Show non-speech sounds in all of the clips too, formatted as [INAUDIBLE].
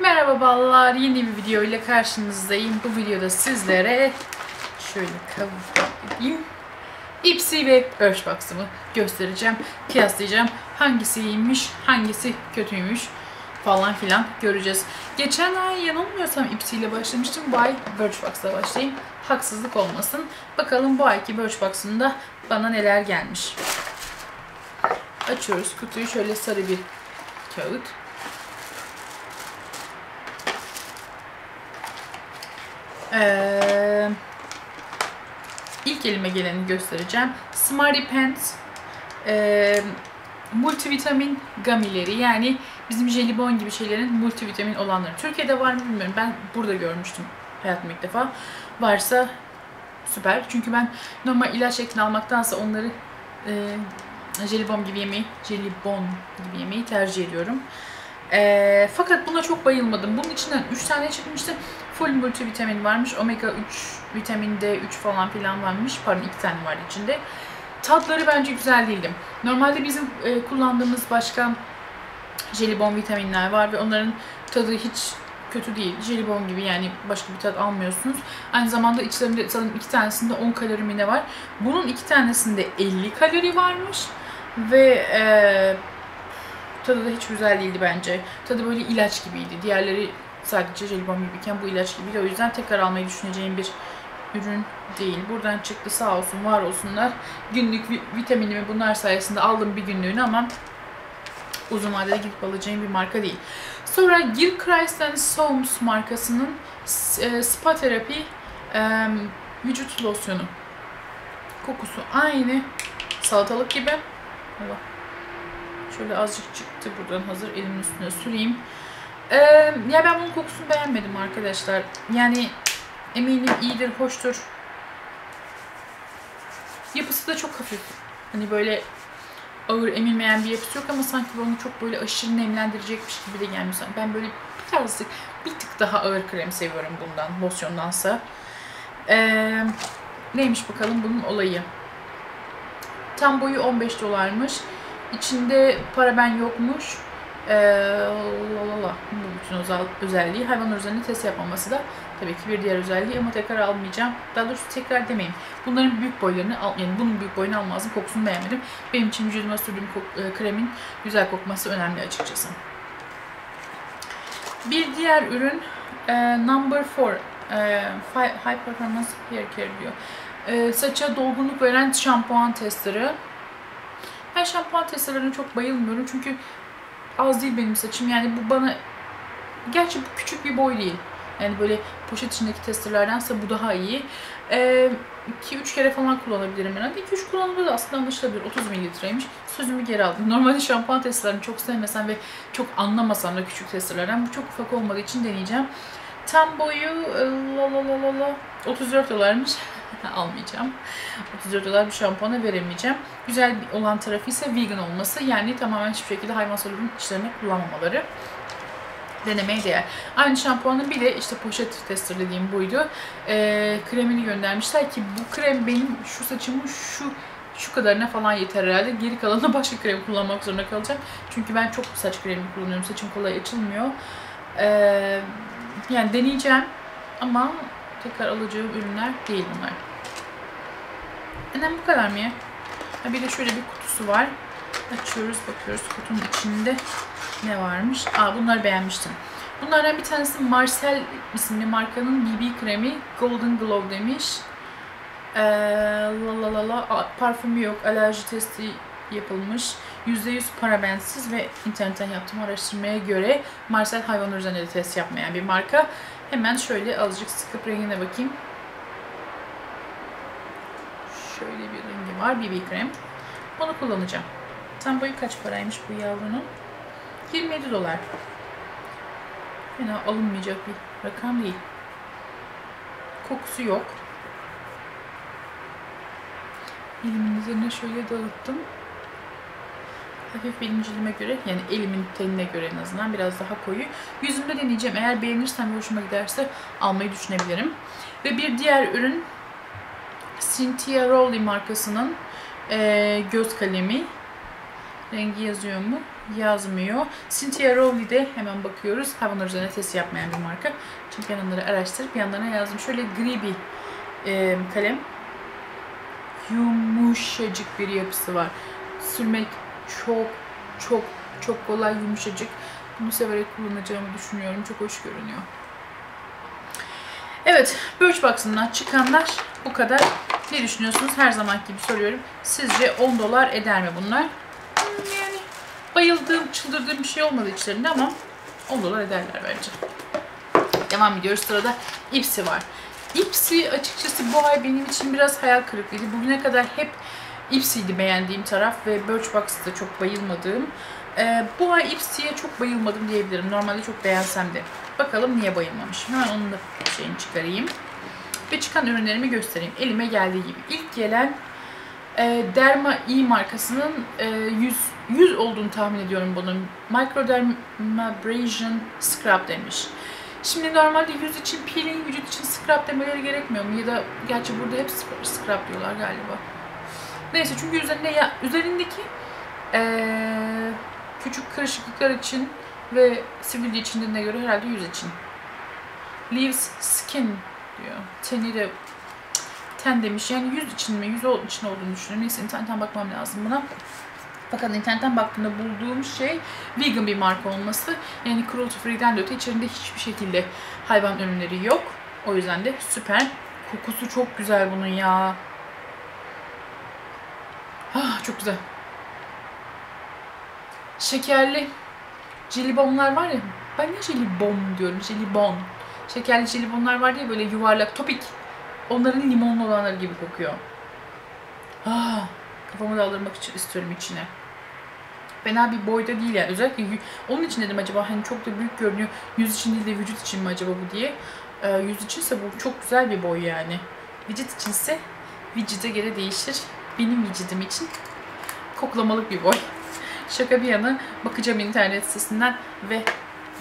Merhaba ballar, yeni bir video ile karşınızdayım. Bu videoda sizlere şöyle kavurayım. Ipsy ve Birchbox'ımı göstereceğim, kıyaslayacağım. Hangisi iyiymiş, hangisi kötüymüş falan filan göreceğiz. Geçen ay yanılmıyorsam Ipsy ile başlamıştım. Bu ay Birchbox'la başlayayım. Haksızlık olmasın. Bakalım bu ayki Birchbox'ında bana neler gelmiş. Açıyoruz kutuyu. Şöyle sarı bir kağıt. Ee, ilk elime geleni göstereceğim. Smarty Pants e, multivitamin gamileri yani bizim jelibon gibi şeylerin multivitamin olanları. Türkiye'de var mı bilmiyorum. Ben burada görmüştüm hayatımda ilk defa. Varsa süper. Çünkü ben normal ilaç şeklinde almaktansa onları e, jelibon gibi yemeyi, jelibon gibi yemeyi tercih ediyorum. E, fakat buna çok bayılmadım. Bunun içinden 3 tane çıkmıştı. Full multivitamin varmış. Omega 3, vitamin D3 falan filan varmış. Pardon 2 tane var içinde. Tatları bence güzel değildi. Normalde bizim e, kullandığımız başka jelibon vitaminler var ve onların tadı hiç kötü değil. Jelibon gibi yani başka bir tat almıyorsunuz. Aynı zamanda içlerinde sanırım iki tanesinde 10 kalori mi ne var. Bunun iki tanesinde 50 kalori varmış. Ve e, tadı da hiç güzel değildi bence. Tadı böyle ilaç gibiydi. Diğerleri sadece jelibon gibiyken bu ilaç gibiydi. O yüzden tekrar almayı düşüneceğim bir ürün değil. Buradan çıktı sağ olsun var olsunlar. Günlük vitaminimi bunlar sayesinde aldım bir günlüğünü ama uzun vadede gidip alacağım bir marka değil. Sonra Gilchrist Soames markasının e, Spa Therapy e, vücut losyonu. Kokusu aynı salatalık gibi. Allah. Şöyle azıcık çıktı buradan hazır elimin üstüne süreyim. Ee, ya ben bunun kokusunu beğenmedim arkadaşlar. Yani eminim iyidir, hoştur. Yapısı da çok hafif. Hani böyle ağır emilmeyen bir yapısı yok ama sanki onu çok böyle aşırı nemlendirecekmiş gibi de gelmiyor. Ben böyle birazcık bir tık daha ağır krem seviyorum bundan, losyondansa. Ee, neymiş bakalım bunun olayı. Tam boyu 15 dolarmış. İçinde paraben yokmuş. Ee, lalala. Bu bütün özel, özelliği. Hayvanlar üzerinde test yapmaması da tabii ki bir diğer özelliği ama tekrar almayacağım. Daha doğrusu tekrar demeyeyim. Bunların büyük boylarını al, yani bunun büyük boyunu almazdım. Kokusunu beğenmedim. Benim için vücuduma sürdüğüm e, kremin güzel kokması önemli açıkçası. Bir diğer ürün e, Number 4 e, High Performance Hair Care diyor. E, saça dolgunluk veren şampuan testleri. Ben şampuan testlerine çok bayılmıyorum çünkü az değil benim saçım. Yani bu bana gerçi bu küçük bir boy değil. Yani böyle poşet içindeki testerlerdense bu daha iyi. 2-3 ee, kere falan kullanabilirim herhalde. 2-3 kullanımda da aslında anlaşılabilir. 30 mililitreymiş. Sözümü geri aldım. Normalde şampuan testerlerini çok sevmesem ve çok anlamasam da küçük testerlerden bu çok ufak olmadığı için deneyeceğim. Tam boyu la la la la la 34 dolarmış. Almayacağım. 34 dolar bir şampuana veremeyeceğim. Güzel olan tarafı ise vegan olması. Yani tamamen hiçbir şekilde hayvansal ürün işlerini kullanmamaları denemeye değer. Aynı şampuanın bir de işte poşet tester dediğim buydu. E, kremini göndermişler ki bu krem benim şu saçımı şu şu kadarına falan yeter herhalde. Geri kalanına [LAUGHS] başka krem kullanmak zorunda kalacağım. Çünkü ben çok saç kremi kullanıyorum. Saçım kolay açılmıyor. E, yani deneyeceğim ama tekrar alacağım ürünler değil bunlar. Neden bu kadar mı ya? Ha bir de şöyle bir kutusu var. Açıyoruz bakıyoruz kutunun içinde ne varmış. Aa bunları beğenmiştim. Bunlardan bir tanesi Marcel isimli markanın BB kremi Golden Glow demiş. Ee, la la la la parfümü yok. Alerji testi yapılmış. %100 parabensiz ve internetten yaptığım araştırmaya göre Marcel hayvanlar üzerinde de test yapmayan bir marka. Hemen şöyle azıcık sıkıp rengine bakayım. Şöyle bir rengi var. BB krem. Onu kullanacağım. Tam boyu kaç paraymış bu yavrunun? 27 dolar. Fena alınmayacak bir rakam değil. Kokusu yok. Elimin üzerine şöyle dağıttım. Hafif benim göre yani elimin tenine göre en azından biraz daha koyu. Yüzümde deneyeceğim. Eğer beğenirsem ve hoşuma giderse almayı düşünebilirim. Ve bir diğer ürün Cynthia Rowley markasının e, göz kalemi. Rengi yazıyor mu? yazmıyor. Cynthia Rowley'de hemen bakıyoruz. Hayvanlar üzerine test yapmayan bir marka. Çünkü yanları araştırıp yanlarına yazdım. Şöyle gri bir e, kalem. Yumuşacık bir yapısı var. Sürmek çok çok çok kolay yumuşacık. Bunu severek kullanacağımı düşünüyorum. Çok hoş görünüyor. Evet, Birchbox'ından çıkanlar bu kadar. Ne düşünüyorsunuz? Her zaman gibi soruyorum. Sizce 10 dolar eder mi bunlar? Yani bayıldığım, çıldırdığım bir şey olmadı içlerinde ama 10 dolar ederler bence. Devam ediyoruz. Sırada Ipsy var. Ipsy açıkçası bu ay benim için biraz hayal kırıklığıydı. Bugüne kadar hep Ipsy'ydi beğendiğim taraf ve Birchbox'ta çok bayılmadığım. Ee, bu ay Ipsy'ye çok bayılmadım diyebilirim. Normalde çok beğensem de. Bakalım niye bayılmamışım. Hemen onun da şeyini çıkarayım. Ve çıkan ürünlerimi göstereyim. Elime geldiği gibi. İlk gelen e, Derma E markasının e, 100, 100 olduğunu tahmin ediyorum bunun. Microdermabrasion Scrub demiş. Şimdi normalde yüz için peeling, vücut için scrub demeleri gerekmiyor mu? Ya da gerçi burada hep scrub diyorlar galiba. Neyse çünkü üzerinde ya, üzerindeki ee, küçük kırışıklıklar için ve sivilce için dediğine göre herhalde yüz için. Leaves skin diyor. Teni de ten demiş. Yani yüz için mi? Yüz için olduğunu düşünüyorum. Neyse internetten bakmam lazım buna. Fakat internetten baktığımda bulduğum şey vegan bir marka olması. Yani cruelty free'den de öte içerisinde hiçbir şekilde hayvan ürünleri yok. O yüzden de süper. Kokusu çok güzel bunun ya. Ah, çok güzel. Şekerli jelibonlar var ya. Ben ne jelibon diyorum? Jelibon. Şekerli jelibonlar var ya böyle yuvarlak, topik. Onların limonlu olanları gibi kokuyor. Ah, kafamı daldırmak için istiyorum içine. Fena bir boyda değil yani. Özellikle onun için dedim acaba hani çok da büyük görünüyor. Yüz için değil de vücut için mi acaba bu diye. Ee, yüz içinse bu çok güzel bir boy yani. Vücut içinse vücuda göre değişir. Benim vücudum için koklamalık bir boy. Şaka bir yana bakacağım internet sitesinden ve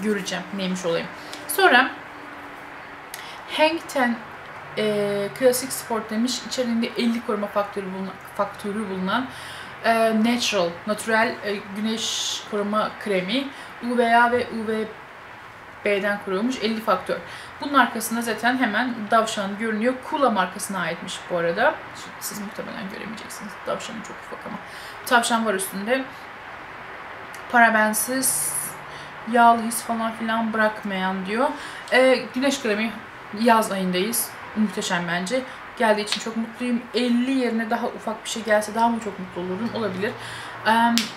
göreceğim neymiş olayım. Sonra Hang Ten e, klasik sport demiş. İçerisinde 50 koruma faktörü bulunan, faktörü bulunan e, natural, natural e, güneş koruma kremi UVA ve UVB'den korunmuş 50 faktör. Bunun arkasında zaten hemen Davşan görünüyor. Kula markasına aitmiş bu arada. Siz muhtemelen göremeyeceksiniz. Davşan'ın çok ufak ama. Tavşan var üstünde. Parabensiz, yağlı his falan filan bırakmayan diyor. E, güneş kremi yaz ayındayız. Muhteşem bence. Geldiği için çok mutluyum. 50 yerine daha ufak bir şey gelse daha mı çok mutlu olurum? Olabilir. E,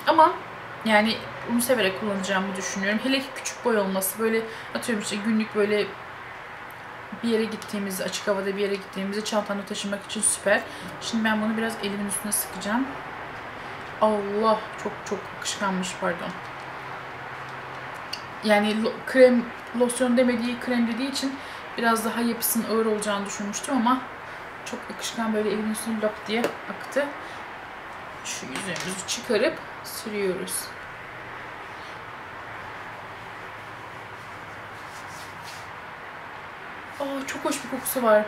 ama yani bunu severek kullanacağımı düşünüyorum. Hele ki küçük boy olması. Böyle atıyorum işte günlük böyle bir yere gittiğimizde, açık havada bir yere gittiğimizde çantamda taşımak için süper. Şimdi ben bunu biraz elimin üstüne sıkacağım. Allah çok çok akışkanmış pardon. Yani lo, krem, losyon demediği krem dediği için biraz daha yapısının ağır olacağını düşünmüştüm ama çok akışkan böyle elimin üstüne lap diye aktı. Şu yüzümüzü çıkarıp sürüyoruz. Aa, çok hoş bir kokusu var.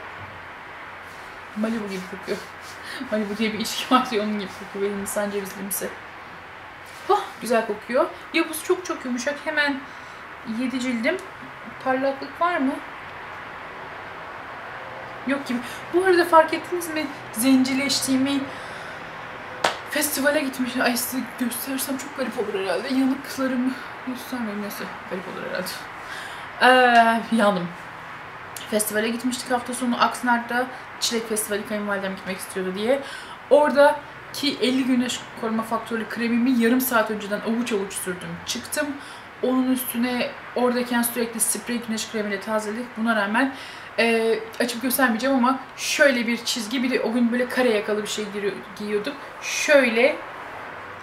Malibu gibi kokuyor. [LAUGHS] Malibu diye bir içki var ya onun gibi kokuyor. Benim Hindistan cevizlimsi. Oh, güzel kokuyor. Yapısı çok çok yumuşak. Hemen yedi cildim. Parlaklık var mı? Yok gibi. Bu arada fark ettiniz mi? Zencileştiğimi festivale gitmiş. Ay size göstersem çok garip olur herhalde. Yanıklarımı göstermeyeyim neyse. Garip olur herhalde. Ee, yandım. Festivale gitmiştik hafta sonu Aksnar'da. Çilek Festivali kayınvalidem gitmek istiyordu diye. Orada ki 50 güneş koruma faktörlü kremimi yarım saat önceden avuç avuç sürdüm. Çıktım. Onun üstüne oradayken sürekli sprey güneş kremiyle tazeledik. Buna rağmen e, açıp göstermeyeceğim ama şöyle bir çizgi bir de o gün böyle kare yakalı bir şey giyiyorduk. Şöyle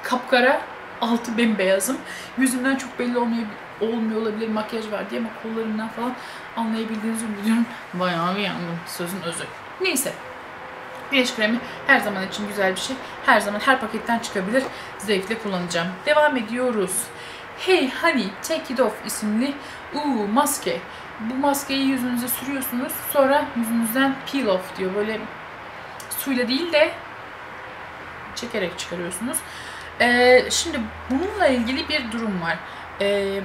kapkara altı bembeyazım. Yüzümden çok belli olmayabilir, olmuyor olabilir makyaj var diye ama kollarımdan falan anlayabildiğinizi umuyorum. Bayağı bir yandım sözün özü. Neyse. Güneş kremi her zaman için güzel bir şey. Her zaman her paketten çıkabilir. Zevkle kullanacağım. Devam ediyoruz. Hey Honey Take It Off isimli uu, maske. Bu maskeyi yüzünüze sürüyorsunuz. Sonra yüzünüzden peel off diyor. Böyle suyla değil de çekerek çıkarıyorsunuz. Ee, şimdi bununla ilgili bir durum var. Ee,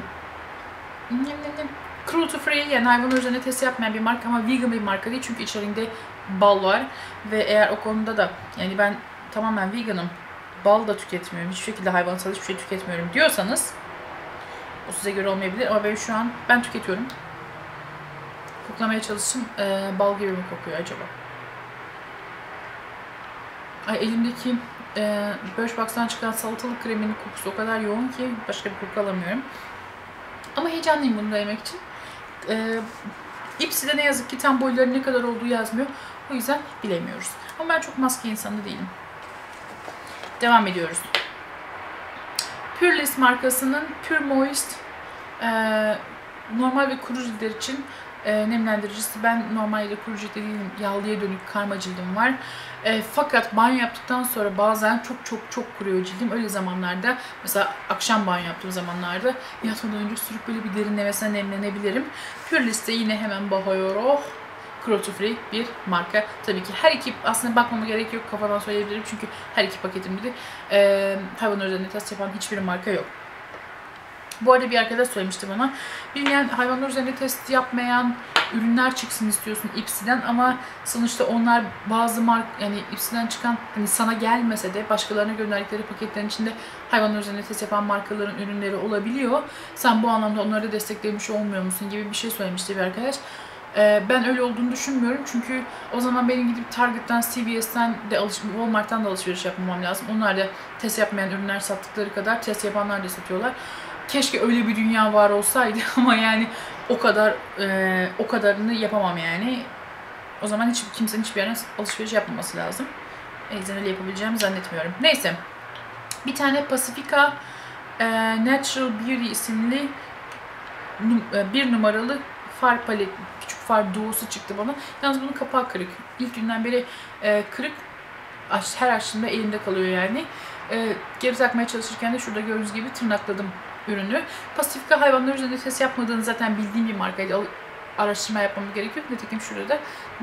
cruelty free yani hayvan üzerine test yapmayan bir marka ama vegan bir marka değil çünkü içerisinde bal var ve eğer o konuda da yani ben tamamen veganım bal da tüketmiyorum hiçbir şekilde hayvansal hiçbir şey tüketmiyorum diyorsanız o size göre olmayabilir ama ben şu an ben tüketiyorum koklamaya çalıştım ee, bal gibi mi kokuyor acaba Ay elimdeki e, Birchbox'tan çıkan salatalık kreminin kokusu o kadar yoğun ki başka bir koku alamıyorum. Ama heyecanlıyım bunu da yemek için. E, İpsi'de ne yazık ki tam boyları ne kadar olduğu yazmıyor. O yüzden bilemiyoruz. Ama ben çok maske insanı değilim. Devam ediyoruz. Pureless markasının Pure Moist e, normal ve kuru ciltler için e, nemlendiricisi. Ben normalde kuru ciltte değilim. Yağlıya dönük karma cildim var. E, fakat banyo yaptıktan sonra bazen çok çok çok kuruyor cildim. Öyle zamanlarda mesela akşam banyo yaptığım zamanlarda yatmadan önce sürüp böyle bir derinlemesine nemlenebilirim. Pure liste yine hemen bakıyorum. Cruelty free bir marka. Tabii ki her iki aslında bakmama gerek yok kafadan söyleyebilirim çünkü her iki paketimde de e, hayvan üzerinde test yapan hiçbir marka yok. Bu arada bir arkadaş söylemişti bana. Bilmeyen hayvanlar üzerinde test yapmayan ürünler çıksın istiyorsun Ipsi'den ama sonuçta onlar bazı mark yani Ipsi'den çıkan hani sana gelmese de başkalarına gönderdikleri paketlerin içinde hayvanlar üzerinde test yapan markaların ürünleri olabiliyor. Sen bu anlamda onları da desteklemiş olmuyor musun gibi bir şey söylemişti bir arkadaş. Ee, ben öyle olduğunu düşünmüyorum çünkü o zaman benim gidip Target'tan, CVS'ten de Walmart'tan da alışveriş yapmam lazım. Onlar da test yapmayan ürünler sattıkları kadar test yapanlar da satıyorlar. Keşke öyle bir dünya var olsaydı [LAUGHS] ama yani o kadar e, o kadarını yapamam yani. O zaman hiç kimsenin hiçbir yerine alışveriş yapmaması lazım. Yüzden öyle yapabileceğimi zannetmiyorum. Neyse. Bir tane Pacifica e, Natural Beauty isimli e, bir numaralı far palet, küçük far duosu çıktı bana. Yalnız bunun kapağı kırık. İlk günden beri e, kırık. Her açtığımda elimde kalıyor yani. E, geri takmaya çalışırken de şurada gördüğünüz gibi tırnakladım ürünü. Pasifika hayvanlar üzerinde test yapmadığını zaten bildiğim bir markaydı. Araştırma yapmamız gerekiyor. Nitekim şurada da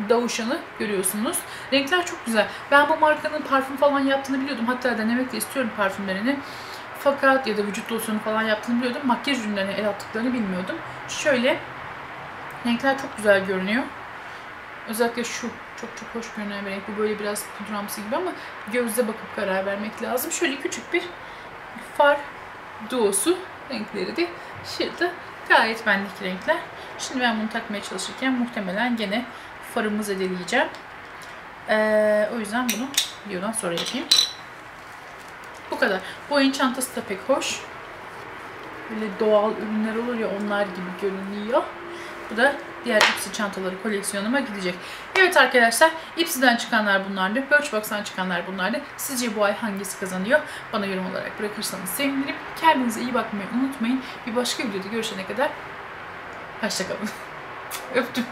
Davuşan'ı görüyorsunuz. Renkler çok güzel. Ben bu markanın parfüm falan yaptığını biliyordum. Hatta denemek de istiyorum parfümlerini. Fakat ya da vücut losyonu falan yaptığını biliyordum. Makyaj ürünlerine el attıklarını bilmiyordum. Şöyle renkler çok güzel görünüyor. Özellikle şu çok çok hoş görünen bir renk. Bu böyle biraz pudramsı gibi ama gözle bakıp karar vermek lazım. Şöyle küçük bir far duosu renkleri de şurada gayet benlik renkler. Şimdi ben bunu takmaya çalışırken muhtemelen gene farımı zedeleyeceğim. Ee, o yüzden bunu videodan sonra yapayım. Bu kadar. Bu ayın çantası da pek hoş. Böyle doğal ürünler olur ya onlar gibi görünüyor. Bu da diğer Ipsy çantaları koleksiyonuma gidecek. Evet arkadaşlar Ipsy'den çıkanlar bunlardı. Birchbox'tan çıkanlar bunlardı. Sizce bu ay hangisi kazanıyor? Bana yorum olarak bırakırsanız sevinirim. Kendinize iyi bakmayı unutmayın. Bir başka videoda görüşene kadar hoşçakalın. [LAUGHS] Öptüm.